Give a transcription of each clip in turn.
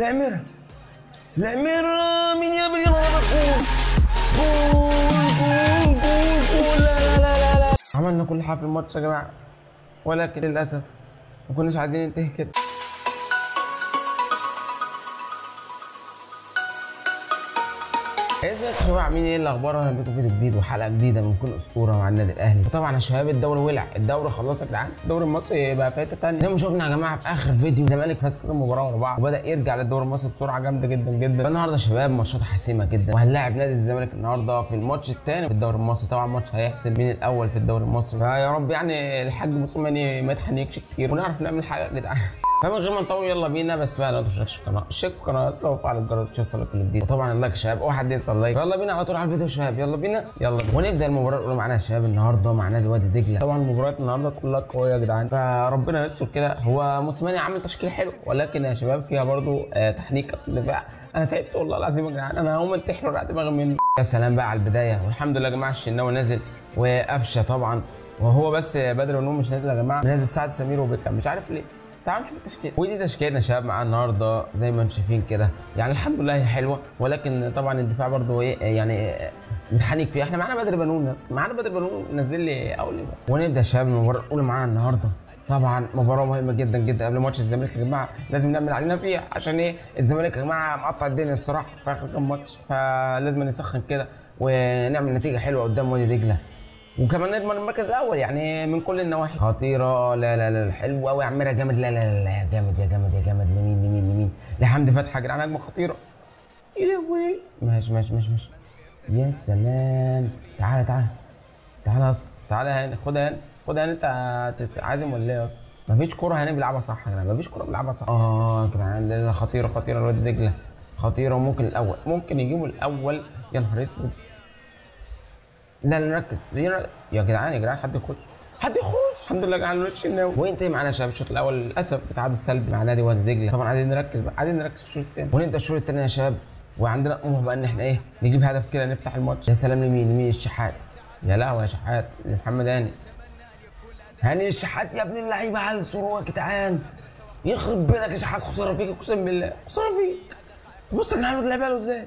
العميرة العميرة مين يا بني جول جول جول جول لا لا لا لا لا. عملنا كل حاجة في الماتش يا جماعة. ولكن للأسف ما كناش عايزين ننتهي كده. ازيك يا شباب عاملين إيه الأخبار؟ أهلا بيكم فيديو جديد وحلقة جديدة من كن أسطورة مع النادي الاهلي وطبعا يا شباب الدوري ولع. الدوري خلاص يا جدعان. الدوري المصري بقى في حتة ثانية زي ما شفنا يا جماعة في آخر فيديو الزمالك فاز كذا مباراه ورا بعض وبدأ يرجع للدوري المصري بسرعة جامدة جدا جدا. فالنهارده يا شباب ماتشات حاسمة جدا. وهنلاعب نادي الزمالك النهارده في الماتش الثاني في الدوري المصري. طبعا ماتش هيحسم مين الأول في الدوري المصري. فيا رب يعني الحاج موسيماني ما يتحنيكش كتير. ونعرف نعمل حاجة يا جدعان. فمن غير ما نطول يلا بينا. بس بقى لو انت مشتركش في القناه اشترك في القناه وفعل الجرس عشان يوصلك كل جديد وطبعا ال like يا شباب اوعى حد ينسى اللايك يلا بينا على طول على الفيديو شباب. يلا بينا. يلا بينا. ونبدأ المباراة الأولى معانا يا شباب النهارده مع نادي وادي دجلة. طبعا المباريات النهارده كلها قوية يا جدعان. فربنا يستر كده. هو موسيماني عامل تشكيل حلو ولكن يا شباب فيها برضو آه تحنيك في الدفاع. أنا تعبت والله العظيم يا جدعان. أنا هقوم أنتحر على دماغي منه يا سلام بقى على البداية. والحمد لله يا جماعة الشناوي نازل وقفشة طبعا. وهو بس بدر ونوم مش نازل يا جماعة. نازل سعد سمير وبيكهام. مش عارف ليه. تعالوا نشوف التشكيل. ودي تشكيلنا يا شباب معانا النهارده زي ما أنتم شايفين كده. يعني الحمد لله هي حلوة ولكن طبعا الدفاع برضه إيه يعني متحنك فيه إحنا معانا بدر بنون بس معانا بدر بنون نزل لي اولي بس. ونبدأ يا شباب المباراه الاولى معانا النهارده. طبعا مباراة مهمة جدا جدا قبل ماتش الزمالك يا جماعة. لازم نعمل علينا فيها عشان إيه؟ الزمالك يا جماعة مقطع الدنيا الصراحة في آخر كام ماتش فلازم نسخن كده ونعمل نتيجة حلوة قدام وادي دجلة. وكمان نضمن المركز الأول يعني من كل النواحي. خطيرة. لا لا لا حلوة قوي عمالة جامد. لا لا لا, يا جامد يا جامد يا جامد. لمين لمين لمين؟ لحمدي فتحي. يا جدعان هجمه خطيرة. يا لهوي ماشي ماشي ماشي ماشي. يا سلام. تعالى تعالى تعالى يا اسطى تعالى هاني. خدها هاني. خدها هاني. أنت عازم ولا إيه يا اسطى مفيش كورة هاني بيلعبها صح يا جدعان. مفيش كورة بيلعبها صح. آه يا جدعان. خطيرة خطيرة. الواد دجلة. خطيرة وممكن الأول. ممكن يجيبوا الأول. يا نهار أسود. لا نركز. يا جدعان يا جدعان حد يخش؟ حد يخش؟ الحمد لله جدعان مش الناوي وانتهي معانا يا شباب الشوط الأول. للأسف بتعادل سلبي مع نادي وادي دجله طبعا عايزين نركز بقى عايزين نركز في الشوط الثاني ونبدأ الشوط الثاني يا شباب. وعندنا طموح بقى إن إحنا إيه نجيب هدف كده نفتح الماتش. يا سلام لمين؟ لمين؟ الشحات. يا لهوي يا شحات. لمحمد هاني. هاني الشحات يا ابن اللعيبة على السرور يا جدعان. يخرب بينك يا شحات خساره فيك اقسم بالله. خساره فيك بص يا جدعان بتلعبها له إزاي؟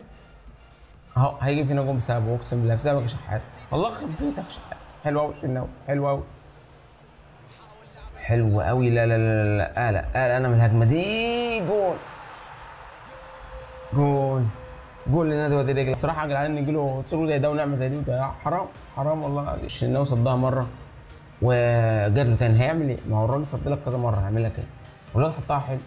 أهو هيجي فينا جون بسببه اقسم بالله بسببك يا شحات. الله يخرب بيتك شحات. حلو قوي الشناوي حلو قوي حلو قوي لا لا لا لا قلق قلق أنا من الهجمة دي. جول. جول. جول لنادي وادي دجله الصراحة يا جدعان نجي له زي ده ونعمة زي دي وده حرام حرام والله. الشناوي صدها مرة. وجات له تاني. هيعمل إيه؟ ما هو الراجل صد لك كذا مرة. هيعمل لك إيه؟ والواد حطها حلو.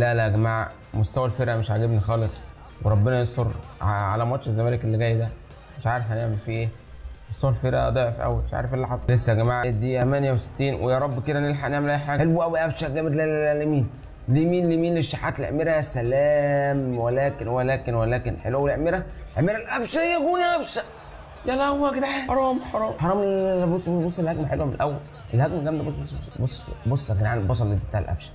لا لا يا جماعة مستوى الفرقة مش عاجبني خالص. وربنا يستر على ماتش الزمالك اللي جاي ده. مش عارف هنعمل فيه إيه. بس هو الفرقه ضعف قوي مش عارف إيه اللي حصل. لسه يا جماعة الدقيقة 68 ويا رب كده نلحق نعمل أي حاجة. حلو قوي قفشه جامد. لا لا لا لمين؟ لمين لمين؟ للشحات العميره يا سلام. ولكن ولكن ولكن حلو العميره عميره القفشه يا جون قفشه يا لهوي يا جدعان. حرام حرام. حرام. بص بص الهجمة حلوة من الأول. الهجمة جامدة. بص بص بص بص يا جدعان البصل اللي بتاع القفشه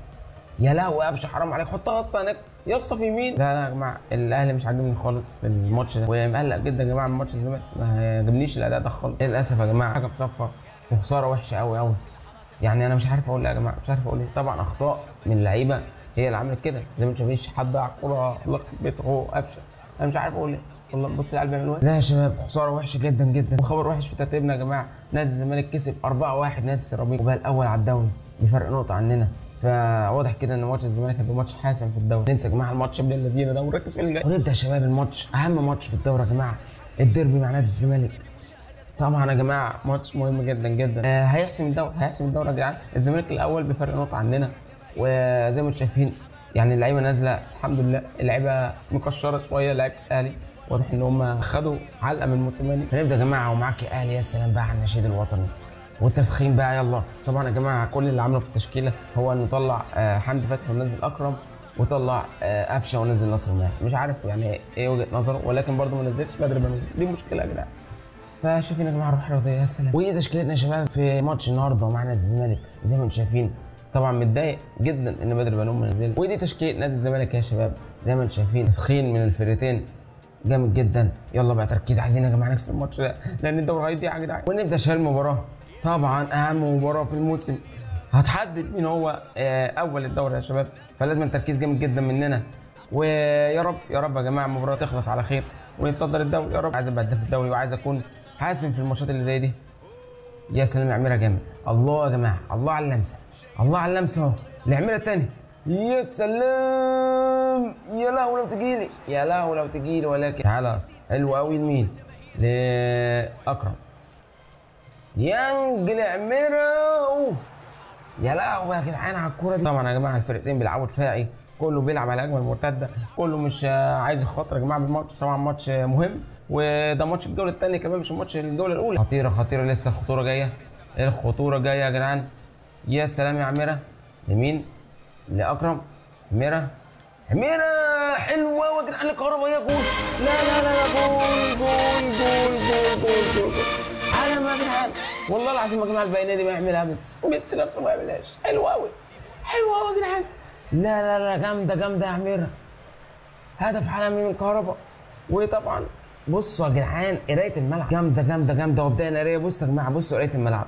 يا لهوي قفشة حرام عليك. حطها أصلا هناك يسطا في يمين لا لا يا جماعة الأهلي مش عاجبني خالص في الماتش ده. ومقلق جدا يا جماعة من ماتش الزمالك. ما عجبنيش الأداء ده خالص. للأسف يا جماعة حاجة بصفر وخسارة وحشة قوي قوي يعني أنا مش عارف أقول إيه يا جماعة مش عارف أقول إيه. طبعا أخطاء من اللعيبة هي اللي عملت كده. زي ما أنتم شايفين الشحات ضيع الكوره يخرب بيته. هو قفشة. أنا مش عارف أقول إيه. والله بص العيال بيعملوا إيه. لا يا شباب خسارة وحشة جدا جدا. وخبر وحش في ترتيبنا يا جماعة. نادي الزمالك كسب 4-1 نادي السيراميكا وبقى الأول على الدوري. بفرق نقطة عننا. فواضح كده إن ماتش الزمالك هيبقى ماتش حاسم في الدوري. ننسى يا جماعة الماتش ابن اللذينة ده ونركز في اللي جاي ونبدا يا شباب الماتش؟ أهم ماتش في الدوري يا جماعة الديربي مع نادي الزمالك. طبعا يا جماعة ماتش مهم جدا جدا. آه هيحسم الدوري هيحسم الدوري يا جدعان. الزمالك الأول بفرق نقطة عننا وزي ما أنتم شايفين يعني اللعيبة نازلة الحمد لله. اللعيبة مكشرة شوية لعيبة الاهلي واضح إن هم خدوا علقة من موسيماني. هنبدأ يا جماعة ومعاك أهلي. يا سلام بقى على النشيد الوطني. والتسخين بقى يلا. طبعا يا جماعة كل اللي عمله في التشكيلة هو إنه طلع آه حمدي فتحي ونزل أكرم وطلع آه قفشة ونزل ناصر ماهر. مش عارف يعني إيه وجهة نظره ولكن برضه ما نزلش بدري بنون دي مشكلة يا جدعان. فشايفين يا جماعة روح رياضيه يا سلام. ودي تشكيلتنا يا شباب في ماتش النهارده مع نادي الزمالك. زي ما أنتم شايفين طبعا متضايق جدا إن بدر بنون ما نزل. ودي تشكيل نادي الزمالك يا شباب. زي ما أنتم شايفين تسخين من الفرقتين. جامد جدا. يلا بقى تركيز. عايزين يا جماعة نكسب الماتش ده لأن الدوري هيضيع يا جدعان. ونبدأ شهر المباراة. طبعا أهم مباراة في الموسم. هتحدد مين هو آه، أول الدوري يا شباب. فلازم تركيز جامد جدا مننا. ويا رب يا رب يا جماعة المباراة تخلص على خير ونتصدر الدوري. يا رب عايز أبقى هداف الدوري وعايز أكون حاسم في الماتشات اللي زي دي. يا سلام عميره جامد. الله يا جماعة الله على اللمسة الله على اللمسة أهو. العميره الثانية يا سلام يا لهوي لو تجيلي يا لهوي لو تجيلي ولكن تعالى. حلو قوي لمين؟ لأكرم. ديانج أوه. يا لهوي يا جدعان على الكوره دي. طبعا يا جماعة الفرقتين بيلعبوا دفاعي. كله بيلعب على الهجمه المرتدة. كله مش عايز يخاطر يا جماعة بالماتش. طبعا ماتش مهم وده ماتش الجوله الثانية كمان مش ماتش الجوله الأولى. خطيرة خطيرة. لسه الخطورة جاية. الخطورة جاية يا جدعان. يا سلام يا عميرة. لمين؟ لأكرم. عميرة. عميرة حلوة يا جدعان. لكهربا يا جول لا لا لا جول جول جول جول جول جول جول ما والله العظيم يا جماعة البينيات دي ما يعملها بس بس نفسه ما يعملهاش حلوة قوي حلوة قوي يا جدعان لا لا لا جامده جامده يا عميره هدف عالمي من كهرباء. وطبعا بصوا يا جدعان قراية الملعب. جامده جامده جامده وبدايه ناريه بصوا يا جماعة بصوا قراية الملعب.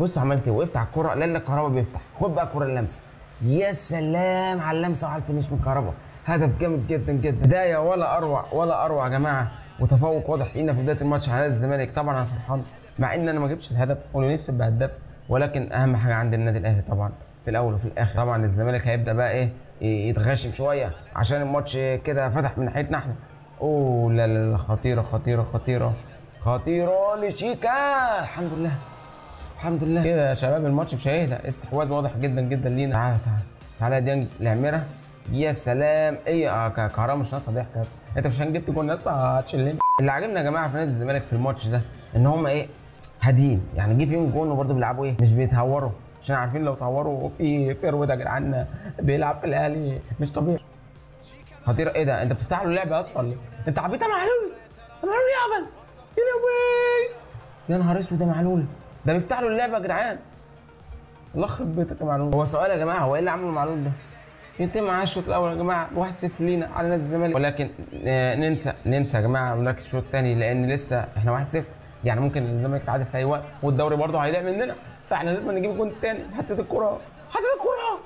بصوا عملت إيه؟ وقفت على الكوره لأن الكهرباء بيفتح. خد بقى الكوره اللمسة. يا سلام على اللمسة وعلى الفينش من كهرباء. هدف جامد جدا جدا. بداية ولا أروع ولا أروع يا جماعة. وتفوق واضح لينا في بداية الماتش على الزمالك طبعا أنا فرحان. مع إن أنا ما جبتش الهدف وأنا نفسي أبقى هداف ولكن أهم حاجة عند النادي الأهلي طبعا في الأول وفي الآخر. طبعا الزمالك هيبدأ بقى إيه يتغشم شوية عشان الماتش كده فتح من ناحيتنا إحنا. أوه لا لا لا خطيرة خطيرة خطيرة خطيرة لشيكا. الحمد لله الحمد لله. كده يا شباب الماتش مش هيهدى استحواذ واضح جدا جدا لينا. تعالى تعالى تعالى يا ديانج العميره يا سلام. إيه آه ك- كهربا مش ناقصة ضحك بس. أنت مش عشان جبت جول ناقصه هتشلني اللي عاجبنا يا جماعة في نادي الزمالك في الماتش ده إن هم إيه هاديين يعني جه فيهم جون وبرضه بيلعبوا إيه؟ مش بيتهوروا. عشان عارفين لو تهوروا في فيرود يا جدعان بيلعب في الأهلي مش طبيعي. خطيره إيه ده؟ أنت بتفتح له اللعبة أصلا أنت عبيط يا معلول. يا معلول يا هبل. يا نهار أسود يا معلول. ده بيفتح له اللعبة يا جدعان. الله يخرب بيتك يا معلول. هو سؤال يا جماعة هو إيه اللي عمله معلول ده؟ ينتهي معاه الشوط الأول يا جماعة. 1-0 لينا على نادي الزمالك. ولكن آه، ننسى ننسى يا جماعة نركز الشوط الثاني لأن لسه إحنا 1-0 يعني ممكن الزمالك يتعادل في أي وقت والدوري برضه هيضيع مننا. فإحنا لازم نجيب الجون الثاني حطيت الكرة. حطيت الكرة!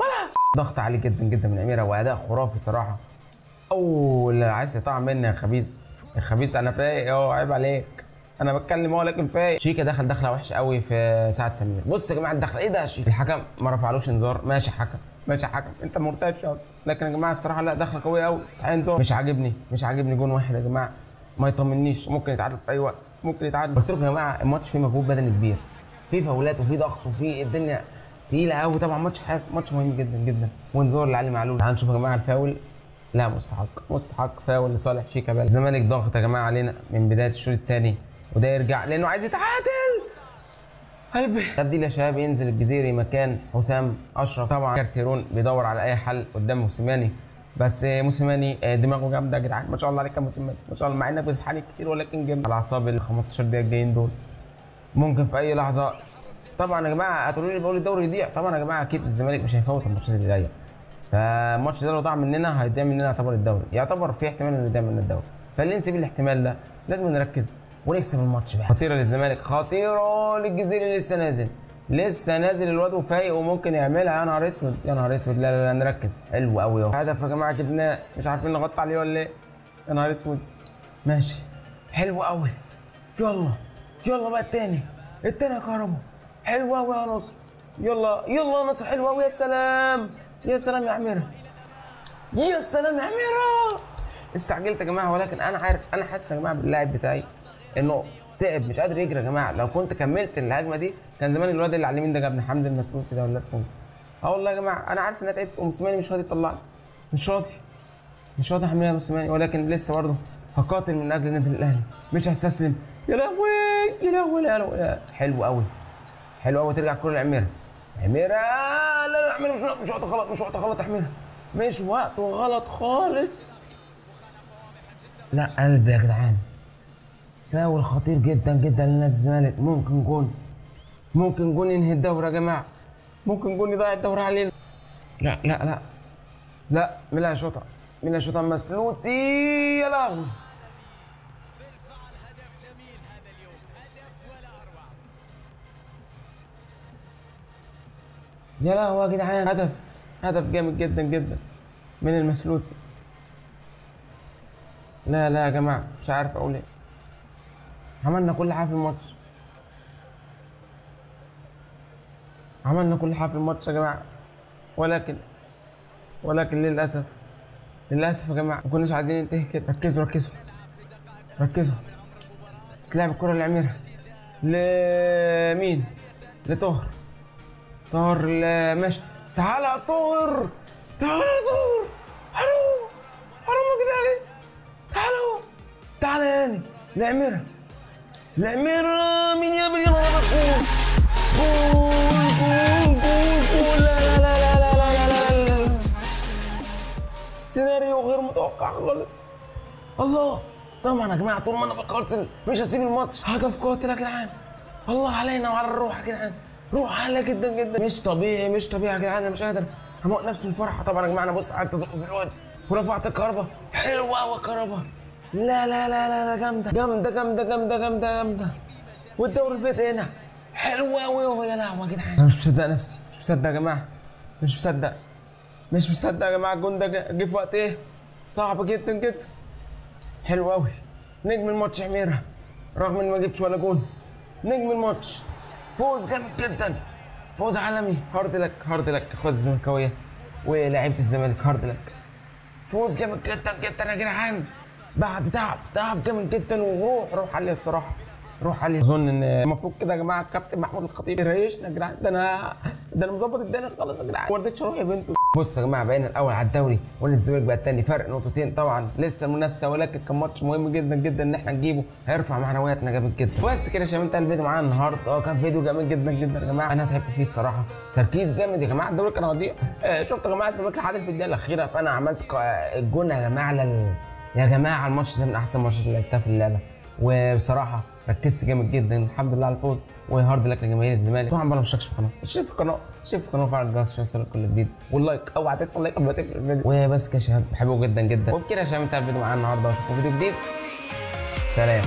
ولا ضغط عالي جدا جدا من أميرة وأداء خرافي صراحة. أول عايز تقطع مني يا خبيث. يا خبيث أنا فايق أهو عيب عليك. أنا بتكلم أهو لكن فايق. شيكا دخل دخلة وحشة قوي في سعد سمير. بص يا جماعة الدخلة إيه ده يا شيكا؟ الحكم ما رفعلوش انذار. ماشي حكم ماشي حكم. أنت مرتبش أصلا لكن يا جماعة الصراحة لا دخلة قوية قوي صحيح انذار مش عاجبني مش عاجبني جون واحد يا جماعة. ما يطمنيش ممكن يتعادل في أي وقت ممكن يتعادل قلت لكم يا جماعة الماتش فيه مجهود بدني كبير في فاولات وفي ضغط وفي الدنيا تقيلة قوي طبعا ماتش حاسم ماتش مهم جدا جدا. وانذار لعلي معلول تعالوا نشوف يا جماعة الفاول. لا مستحق مستحق. فاول لصالح شيكا بقى الزمالك ضغط يا جماعة علينا من بداية الشوط الثاني وده يرجع لأنه عايز يتعادل. قلبي تبديل يا شباب ينزل الجزيري مكان حسام أشرف. طبعا كارتيرون بيدور على أي حل قدام موسيماني بس موسيماني آه، دماغه جامدة يا جدعان. ما شاء الله عليك يا موسيماني ما شاء الله مع إنك بتتحرك كتير ولكن جامد. على أعصاب ال 15 دقيقة الجايين دول. ممكن في أي لحظة. طبعا يا جماعة هتقولوا لي بقول الدوري يضيع. طبعا يا جماعة أكيد الزمالك مش هيفوت الماتشات اللي جاية فالماتش ده لو ضاع مننا هيضيع مننا يعتبر الدوري. يعتبر في احتمال إنه يضيع مننا الدوري. فليه نسيب الاحتمال ده لازم نركز ونكسب الماتش بقى خطيرة للزمالك خطيرة للجزيري لسه نازل. لسه نازل الواد وفايق وممكن يعملها. يا نهار اسود يا نهار اسود. لا لا لا نركز. حلو قوي أهو. هدف يا جماعة جبناه. مش عارفين نغطي عليه ولا إيه؟ يا نهار اسود. ماشي. حلو قوي يلا يلا بقى التاني. التاني يا كهربا. حلو قوي يا نصر. يلا يلا يا نصر. حلو قوي يا سلام. يا سلام يا عميره يا سلام يا عميره استعجلت يا جماعة ولكن أنا عارف أنا حاسس يا جماعة باللاعب بتاعي إنه تعب مش قادر يجري يا جماعة. لو كنت كملت الهجمة دي كان زمان الواد اللي على اليمين ده جابني حمزة المسلوسي ده ولا اسمه إيه؟ آه والله يا جماعة أنا عارف إن أنا تعبت وموسيماني مش راضي يطلعني. مش راضي. مش راضي احملها موسيماني ولكن لسه برضه هقاتل من أجل النادي الأهلي. مش هستسلم. يا لهوي يا لهوي يا لهوي حلو قوي حلو قوي ترجع الكوره لعميرة. عميرة لا لا عميرة مش مش وقت غلط مش وقت غلط عميرة. مش وقت غلط خالص. لا قلبي يا جدعان. فاول خطير جدا جدا لنادي الزمالك. ممكن جون. ممكن جون ينهي الدوري يا جماعة. ممكن جون يضيع الدوري علينا. لا لا لا. لا هيشوطها؟ مين اللي هيشوطها مسلوسي يا لهوي. يا لهوي يا جدعان. هدف. هدف جامد جدا جدا من المسلوسي لا لا يا جماعة مش عارف أقول إيه. عملنا كل حاجة في الماتش. عملنا كل حاجة في الماتش يا جماعة. ولكن ولكن للأسف للأسف يا جماعة ما كناش عايزين ننتهي كده. ركزوا ركزوا ركزوا. تلعب الكرة لعميرها لمين؟ لطاهر. طاهر ل- ماشي تعالى يا طاهر. تعالى يا طاهر. حرام حرام جدعان تعالوا تعالى يا هاني. لعميرها لعميرة مين يا بني جول جول جول جول جول لا لا لا لا لا لا لا لا لا سيناريو غير متوقع خالص. الله. طبعا يا جماعة طول ما أنا فكرت مش هسيب الماتش. هدف قاتل يا جدعان الله علينا وعلى الروح يا جدعان. روح عاليه جدا جدا. مش طبيعي مش طبيعي يا جدعان أنا مش قادر. هموت نفسي من الفرحة. طبعا يا جماعة أنا بص قعدت أزق في الواد. ورفعت لكهربا. حلوة قوي كهربا. لا لا لا لا لا جامدة جامدة جامدة جامدة جامدة جامدة. والدوري فات هنا. حلوة قوي يا لهوي يا جدعان. أنا مش مصدق نفسي. مش مصدق يا جماعة. مش مصدق. مش مصدق يا جماعة. الجون ده جه في وقت إيه؟ صعب جدا جدا. حلو قوي نجم الماتش عميرة رغم اني ما جبتش ولا جون. نجم الماتش. فوز جامد جدا. فوز عالمي. hard luck hard luck أخوات الزملكاوية. ولاعيبة الزمالك هارد لك. فوز جامد جدا جدا يا جدعان. بعد تعب تعب جامد جدا وروح روح عليه الصراحة روح عليه. أظن إن المفروض كده يا جماعة الكابتن محمود الخطيب يريشنا يا جدعان. ده أنا ده أنا مظبط الدنيا خالص يا جدعان. ما رضيتش أروح يا بنتو بص يا جماعة بقينا الأول على الدوري وان الزمالك بقى الثاني فرق نقطتين طبعا. لسه المنافسة ولكن كان ماتش مهم جدا جدا إن إحنا نجيبه. هيرفع معنوياتنا جامد جدا. بس كده يا شباب انتهى الفيديو معانا النهارده. آه كان فيديو جامد جدا جدا يا جماعة. أنا تعبت فيه الصراحة. تركيز جامد يا جماعة. الدوري كان هضيع آه شفت يا جماعة الزمالك لحد في الدقيقة الأخيرة. فأنا عملت الجون يا جماعة. يا جماعة الماتش ده من أحسن ماتشات اللي لعبتها في اللعبة. وبصراحة ركزت جامد جدا الحمد لله على الفوز. و hard luck لجماهير الزمالك. طبعا بقى مشتركش في القناه اشترك في القناه في القناه وفعل الجرس عشان يوصلك كل جديد. وال like اوعى تنسى ال like قبل ما تقفل الفيديو. وبس كده يا شباب بحبكم جدا جدا. وبكده يا شباب انتهى الفيديو معانا النهارده وأشوفكم فيديو جديد. سلام.